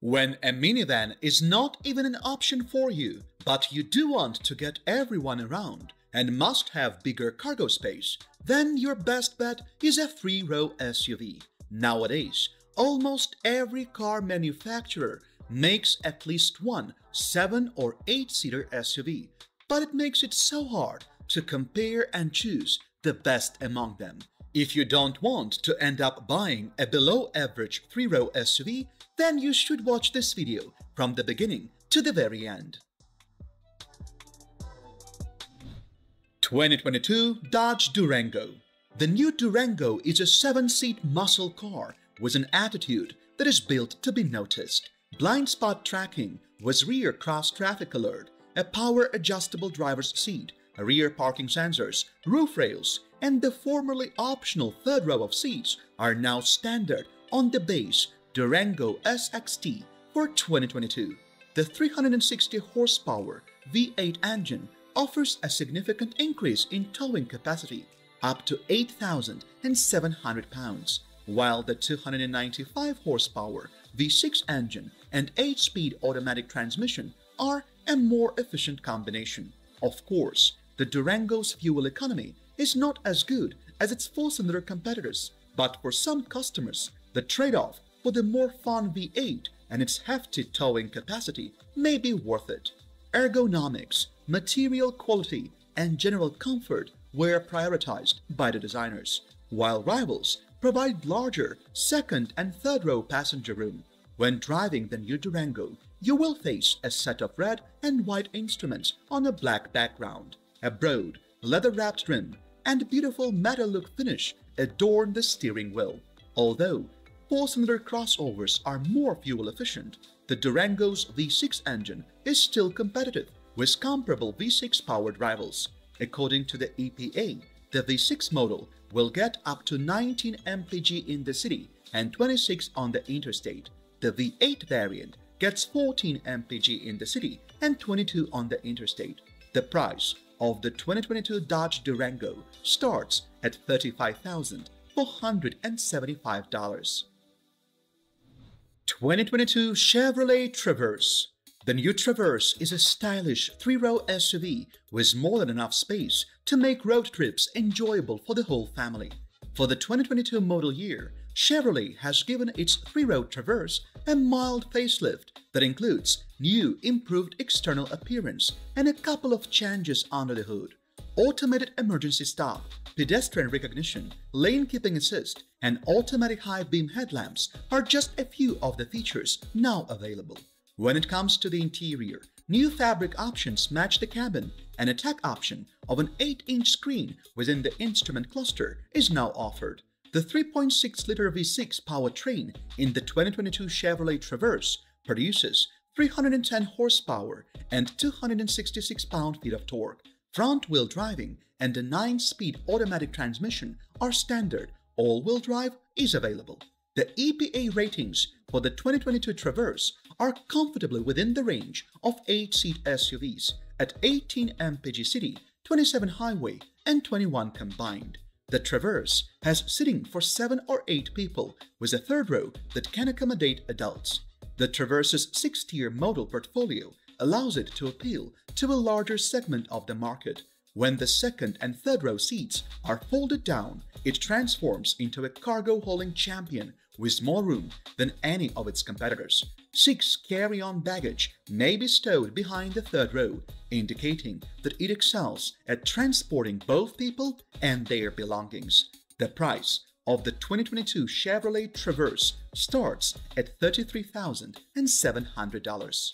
When a minivan is not even an option for you, but you do want to get everyone around and must have bigger cargo space, then your best bet is a three-row SUV. Nowadays, almost every car manufacturer makes at least one 7 or 8-seater SUV, but it makes it so hard to compare and choose the best among them. If you don't want to end up buying a below-average 3-row SUV, then you should watch this video from the beginning to the very end. 2022 Dodge Durango The new Durango is a 7-seat muscle car with an attitude that is built to be noticed. Blind spot tracking with rear cross traffic alert, a power adjustable driver's seat, rear parking sensors, roof rails, and the formerly optional third row of seats are now standard on the base Durango SXT for 2022. The 360 horsepower V8 engine offers a significant increase in towing capacity up to 8,700 pounds, while the 295 horsepower V6 engine and 8-speed automatic transmission are a more efficient combination. Of course, the Durango's fuel economy is not as good as its four-cylinder competitors, but for some customers, the trade-off for the more fun V8 and its hefty towing capacity may be worth it. Ergonomics, material quality, and general comfort were prioritized by the designers, while rivals provide larger second and third row passenger room. When driving the new Durango, you will face a set of red and white instruments on a black background. A broad, leather-wrapped rim and beautiful metal look finish adorn the steering wheel. Although four-cylinder crossovers are more fuel efficient, the Durango's V6 engine is still competitive with comparable V6-powered rivals. According to the EPA, the V6 model will get up to 19 mpg in the city and 26 on the interstate. The V8 variant gets 14 mpg in the city and 22 on the interstate. The price of the 2022 Dodge Durango starts at $35,475. 2022 Chevrolet Traverse The new Traverse is a stylish three-row SUV with more than enough space to make road trips enjoyable for the whole family. For the 2022 model year, Chevrolet has given its three-row Traverse a mild facelift that includes new improved external appearance and a couple of changes under the hood. Automated emergency stop, pedestrian recognition, lane keeping assist, and automatic high beam headlamps are just a few of the features now available. When it comes to the interior, new fabric options match the cabin. An tech option of an 8-inch screen within the instrument cluster is now offered. The 3.6-liter V6 powertrain in the 2022 Chevrolet Traverse produces 310 horsepower and 266 pound-feet of torque. Front-wheel driving and a 9-speed automatic transmission are standard. All-wheel drive is available. The EPA ratings for the 2022 Traverse are comfortably within the range of 8-seat SUVs at 18 mpg city, 27 highway, and 21 combined. The Traverse has seating for 7 or 8 people with a third row that can accommodate adults. The Traverse's 6-tier model portfolio allows it to appeal to a larger segment of the market. When the second and third row seats are folded down, it transforms into a cargo hauling champion with more room than any of its competitors. Six carry-on baggage may be stowed behind the third row, indicating that it excels at transporting both people and their belongings. The price of the 2022 Chevrolet Traverse starts at $33,700.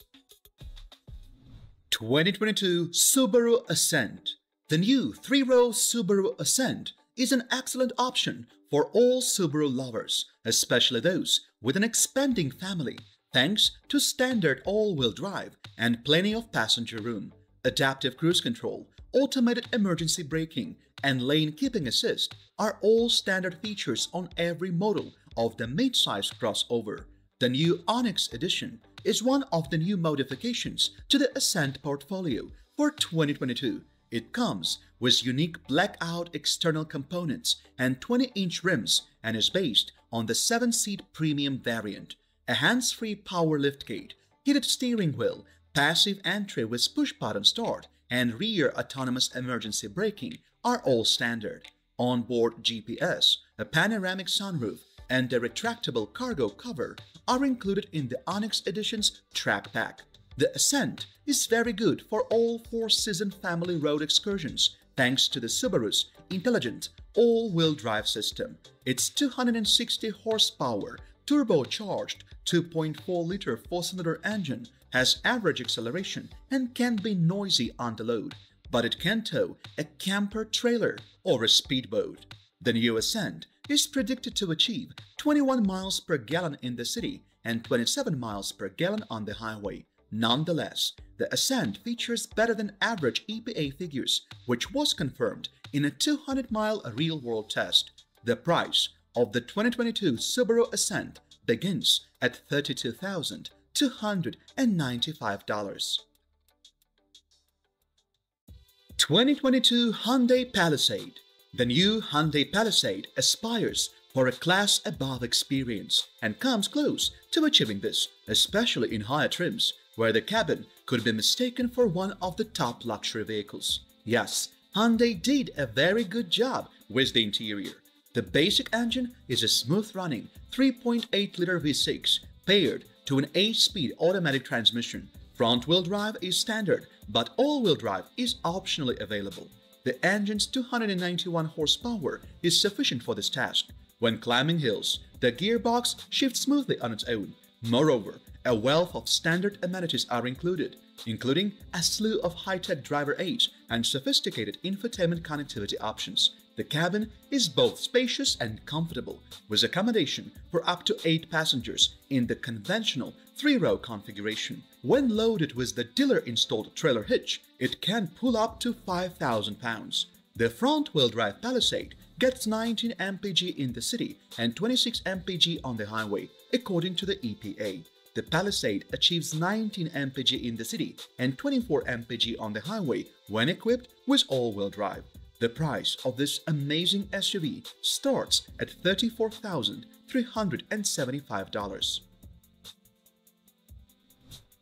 2022 Subaru Ascent The new three-row Subaru Ascent is an excellent option for all Subaru lovers, especially those with an expanding family, thanks to standard all-wheel drive and plenty of passenger room, adaptive cruise control, automated emergency braking, and lane keeping assist are all standard features on every model of the mid-size crossover. The new Onyx Edition is one of the new modifications to the Ascent portfolio for 2022 it comes with unique blackout external components and 20-inch rims and is based on the 7-seat premium variant. a hands-free power liftgate, heated steering wheel, passive entry with push-button start, and rear autonomous emergency braking are all standard. Onboard GPS, a panoramic sunroof, and a retractable cargo cover are included in the Onyx Edition's track pack. The Ascent is very good for all four-season family road excursions thanks to the Subaru's intelligent all-wheel drive system. Its 260 horsepower turbocharged 2.4-liter four-cylinder engine has average acceleration and can be noisy on the load, but it can tow a camper trailer or a speedboat. The new Ascent is predicted to achieve 21 miles per gallon in the city and 27 miles per gallon on the highway. Nonetheless, the Ascent features better than average EPA figures, which was confirmed in a 200-mile real-world test. The price of the 2022 Subaru Ascent begins at $32,295. 2022 Hyundai Palisade The new Hyundai Palisade aspires for a class above experience and comes close to achieving this, especially in higher trims, where the cabin could be mistaken for one of the top luxury vehicles. Yes, Hyundai did a very good job with the interior. The basic engine is a smooth-running 3.8-liter V6 paired to an 8-speed automatic transmission. Front-wheel drive is standard, but all-wheel drive is optionally available. The engine's 291 horsepower is sufficient for this task. When climbing hills, the gearbox shifts smoothly on its own. Moreover, a wealth of standard amenities are included, including a slew of high-tech driver aids and sophisticated infotainment connectivity options. The cabin is both spacious and comfortable, with accommodation for up to 8 passengers in the conventional 3-row configuration. When loaded with the dealer-installed trailer hitch, it can pull up to 5,000 pounds. The front-wheel drive Palisade gets 19 mpg in the city and 26 mpg on the highway, according to the EPA. The Palisade achieves 19 mpg in the city and 24 mpg on the highway when equipped with all-wheel drive. The price of this amazing SUV starts at $34,375.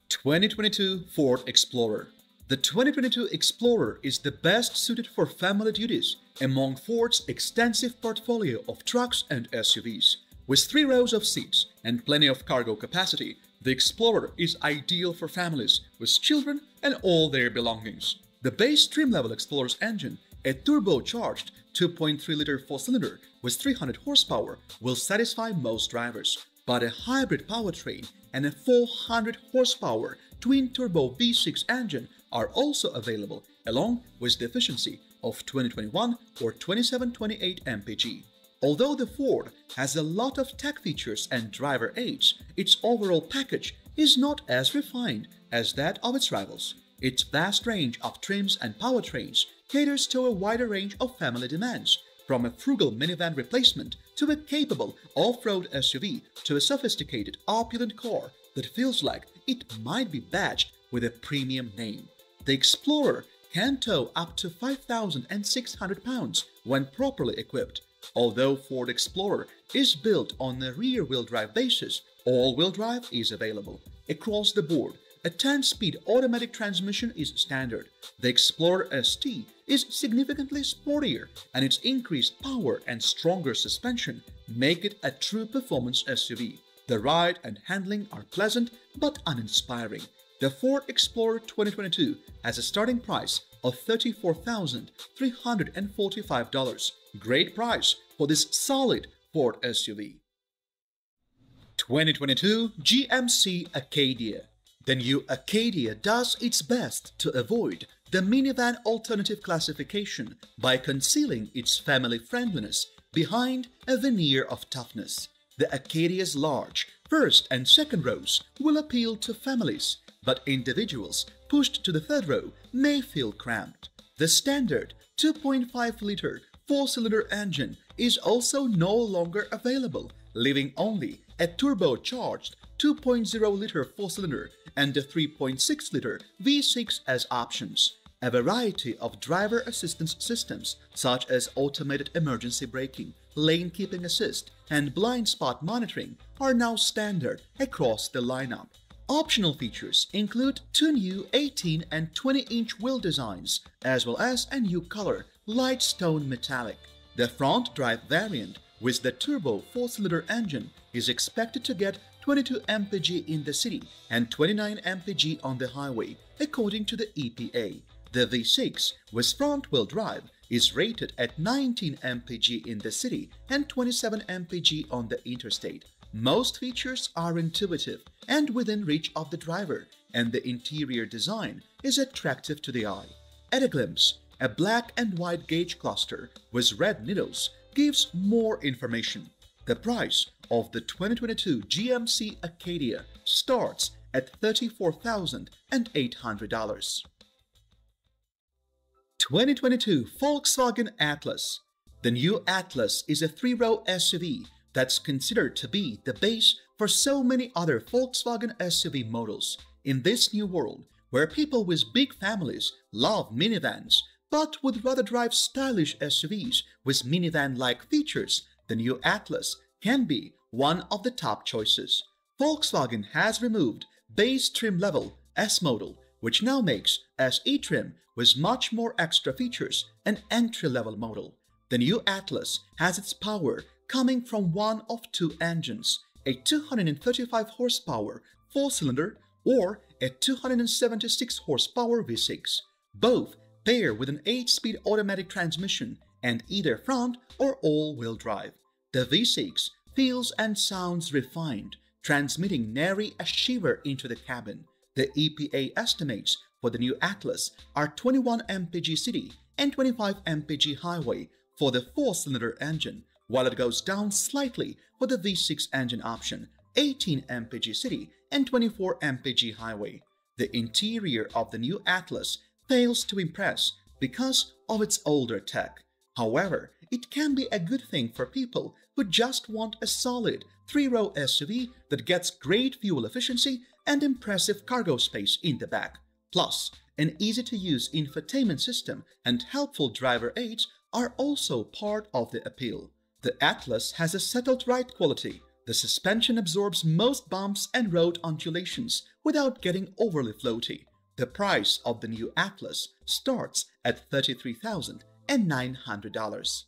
2022 Ford Explorer The 2022 Explorer is the best suited for family duties among Ford's extensive portfolio of trucks and SUVs. With three rows of seats and plenty of cargo capacity, the Explorer is ideal for families with children and all their belongings. The base trim-level Explorer's engine a turbocharged 2.3-liter four-cylinder with 300 horsepower will satisfy most drivers, but a hybrid powertrain and a 400 horsepower twin-turbo V6 engine are also available along with the efficiency of 2021 or 2728 mpg. Although the Ford has a lot of tech features and driver aids, its overall package is not as refined as that of its rivals. Its vast range of trims and powertrains caters to a wider range of family demands, from a frugal minivan replacement to a capable off-road SUV to a sophisticated opulent car that feels like it might be badged with a premium name. The Explorer can tow up to 5,600 pounds when properly equipped. Although Ford Explorer is built on a rear-wheel drive basis, all-wheel drive is available. Across the board, a 10-speed automatic transmission is standard. The Explorer ST is significantly sportier and its increased power and stronger suspension make it a true performance SUV. The ride and handling are pleasant but uninspiring. The Ford Explorer 2022 has a starting price of $34,345. Great price for this solid Ford SUV. 2022 GMC Acadia the new Acadia does its best to avoid the minivan alternative classification by concealing its family friendliness behind a veneer of toughness. The Acadia's large first and second rows will appeal to families, but individuals pushed to the third row may feel cramped. The standard 2.5-liter four-cylinder engine is also no longer available, leaving only a turbocharged 2.0-liter four-cylinder and a 3.6-liter V6 as options. A variety of driver assistance systems such as automated emergency braking, lane keeping assist, and blind spot monitoring are now standard across the lineup. Optional features include two new 18 and 20-inch wheel designs, as well as a new color, light stone metallic. The front drive variant with the turbo 4-cylinder engine is expected to get 22 mpg in the city and 29 mpg on the highway, according to the EPA. The V6 with front-wheel drive is rated at 19 mpg in the city and 27 mpg on the interstate. Most features are intuitive and within reach of the driver, and the interior design is attractive to the eye. At a glimpse, a black and white gauge cluster with red needles gives more information. The price of the 2022 GMC Acadia starts at $34,800. 2022 Volkswagen Atlas The new Atlas is a three-row SUV that's considered to be the base for so many other Volkswagen SUV models. In this new world, where people with big families love minivans but would rather drive stylish SUVs with minivan-like features, the new Atlas can be one of the top choices. Volkswagen has removed base trim level S model, which now makes SE trim with much more extra features an entry-level model. The new Atlas has its power coming from one of two engines, a 235 horsepower four-cylinder or a 276 horsepower V6. Both pair with an 8-speed automatic transmission and either front or all-wheel drive. The V6 feels and sounds refined, transmitting nary a shiver into the cabin. The EPA estimates for the new Atlas are 21 mpg city and 25 mpg highway for the four-cylinder engine, while it goes down slightly for the V6 engine option, 18 mpg city and 24 mpg highway. The interior of the new Atlas fails to impress because of its older tech. However, it can be a good thing for people who just want a solid three-row SUV that gets great fuel efficiency and impressive cargo space in the back. Plus, an easy-to-use infotainment system and helpful driver aids are also part of the appeal. The Atlas has a settled ride quality. The suspension absorbs most bumps and road undulations without getting overly floaty. The price of the new Atlas starts at $33,900.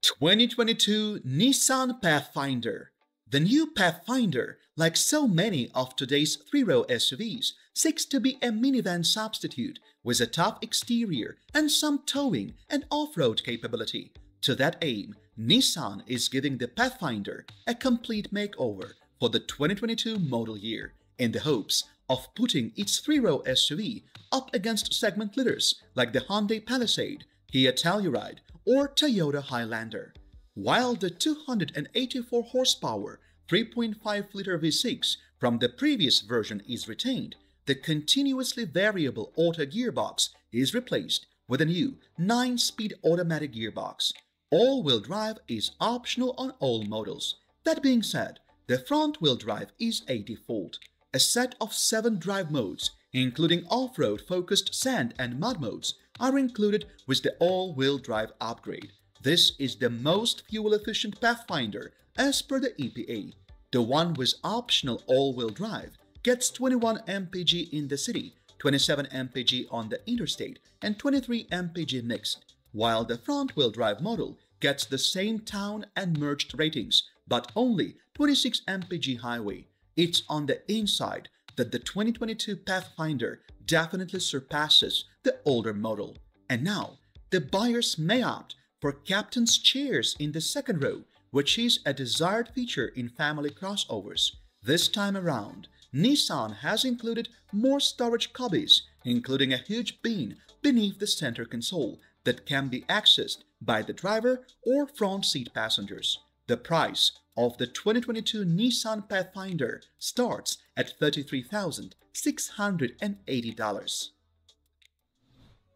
2022 Nissan Pathfinder The new Pathfinder, like so many of today's three-row SUVs, seeks to be a minivan substitute with a tough exterior and some towing and off-road capability. To that aim, Nissan is giving the Pathfinder a complete makeover for the 2022 model year in the hopes of putting its three-row SUV up against segment leaders like the Hyundai Palisade, Kia Telluride, or Toyota Highlander. While the 284 horsepower 3.5-liter V6 from the previous version is retained, the continuously variable auto gearbox is replaced with a new 9-speed automatic gearbox. All-wheel drive is optional on all models. That being said, the front-wheel drive is a default. A set of 7 drive modes, including off-road focused sand and mud modes, are included with the all-wheel drive upgrade. This is the most fuel-efficient Pathfinder as per the EPA. The one with optional all-wheel drive gets 21 mpg in the city, 27 mpg on the interstate, and 23 mpg mixed, while the front-wheel drive model gets the same town and merged ratings, but only 26 mpg highway. It's on the inside that the 2022 Pathfinder definitely surpasses the older model. And now, the buyers may opt for captain's chairs in the second row, which is a desired feature in family crossovers. This time around, Nissan has included more storage cubbies, including a huge bin beneath the center console that can be accessed by the driver or front seat passengers. The price of the 2022 Nissan Pathfinder starts at $33,680.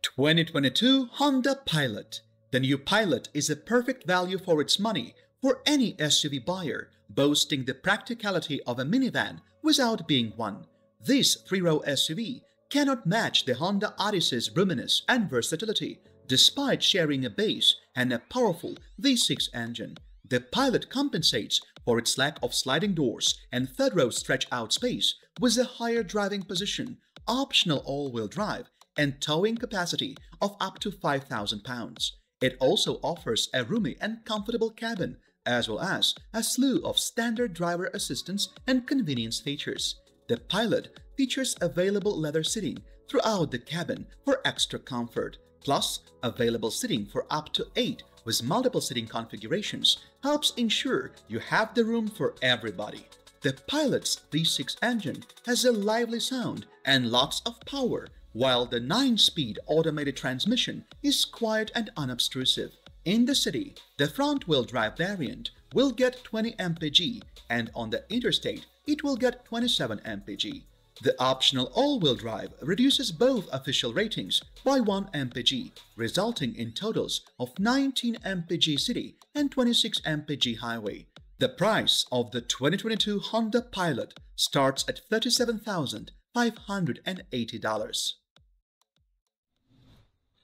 2022 Honda Pilot The new Pilot is a perfect value for its money for any SUV buyer, boasting the practicality of a minivan without being one. This three-row SUV cannot match the Honda Odyssey's roominess and versatility, despite sharing a base and a powerful V6 engine. The Pilot compensates for its lack of sliding doors and third-row stretch-out space with a higher driving position, optional all-wheel drive, and towing capacity of up to 5,000 pounds. It also offers a roomy and comfortable cabin, as well as a slew of standard driver assistance and convenience features. The Pilot features available leather seating throughout the cabin for extra comfort, plus available seating for up to 8 with multiple seating configurations helps ensure you have the room for everybody. The Pilot's V6 engine has a lively sound and lots of power, while the 9-speed automated transmission is quiet and unobtrusive. In the city, the front-wheel drive variant will get 20 mpg and on the interstate, it will get 27 mpg. The optional all-wheel drive reduces both official ratings by 1 mpg, resulting in totals of 19 mpg city and 26 mpg highway. The price of the 2022 Honda Pilot starts at $37,580.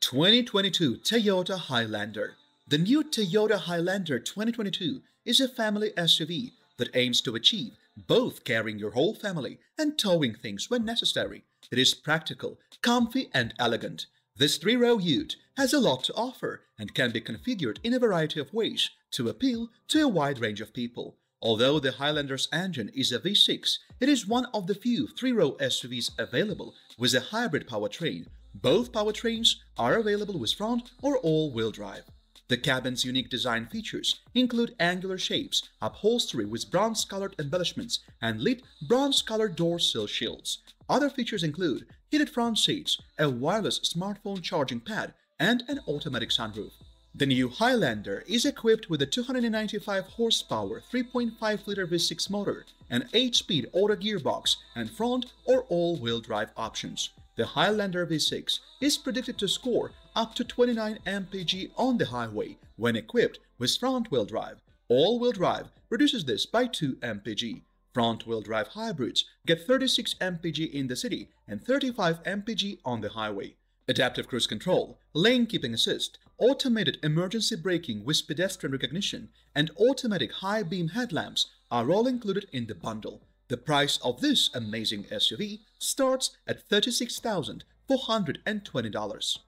2022 Toyota Highlander The new Toyota Highlander 2022 is a family SUV that aims to achieve both carrying your whole family and towing things when necessary. It is practical, comfy, and elegant. This three-row ute has a lot to offer and can be configured in a variety of ways to appeal to a wide range of people. Although the Highlander's engine is a V6, it is one of the few three-row SUVs available with a hybrid powertrain. Both powertrains are available with front or all-wheel drive. The cabin's unique design features include angular shapes, upholstery with bronze-colored embellishments, and lit bronze-colored door sill shields. Other features include heated front seats, a wireless smartphone charging pad, and an automatic sunroof. The new Highlander is equipped with a 295 horsepower 3.5-liter V6 motor, an 8-speed auto gearbox, and front or all-wheel drive options. The Highlander V6 is predicted to score up to 29 mpg on the highway when equipped with front-wheel drive. All-wheel drive reduces this by 2 mpg. Front-wheel drive hybrids get 36 mpg in the city and 35 mpg on the highway. Adaptive cruise control, lane keeping assist, automated emergency braking with pedestrian recognition, and automatic high beam headlamps are all included in the bundle. The price of this amazing SUV starts at $36,420.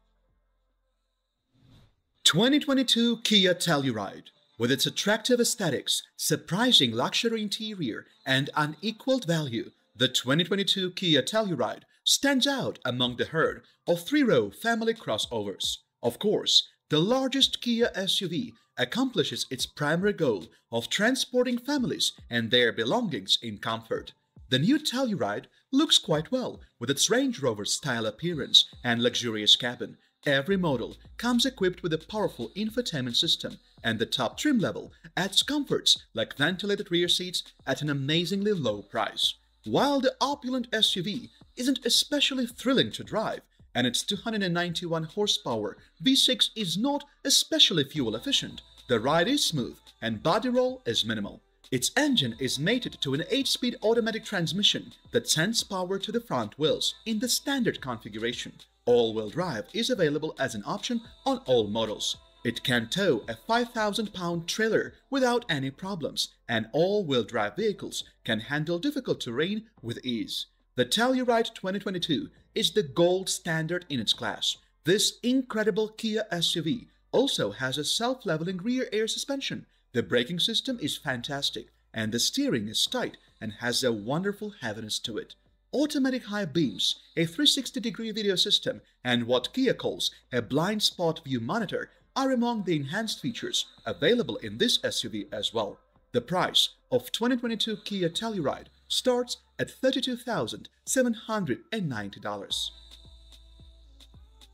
2022 Kia Telluride with its attractive aesthetics, surprising luxury interior, and unequaled value, the 2022 Kia Telluride stands out among the herd of three-row family crossovers. Of course, the largest Kia SUV accomplishes its primary goal of transporting families and their belongings in comfort. The new Telluride looks quite well with its Range Rover-style appearance and luxurious cabin, Every model comes equipped with a powerful infotainment system and the top trim level adds comforts like ventilated rear seats at an amazingly low price. While the opulent SUV isn't especially thrilling to drive and its 291 horsepower V6 is not especially fuel efficient, the ride is smooth and body roll is minimal. Its engine is mated to an 8-speed automatic transmission that sends power to the front wheels in the standard configuration. All-wheel drive is available as an option on all models. It can tow a 5,000-pound trailer without any problems, and all-wheel drive vehicles can handle difficult terrain with ease. The Telluride 2022 is the gold standard in its class. This incredible Kia SUV also has a self-leveling rear air suspension. The braking system is fantastic, and the steering is tight and has a wonderful heaviness to it automatic high beams, a 360-degree video system, and what Kia calls a blind spot view monitor are among the enhanced features available in this SUV as well. The price of 2022 Kia Telluride starts at $32,790.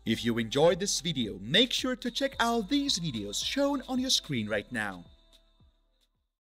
If you enjoyed this video, make sure to check out these videos shown on your screen right now.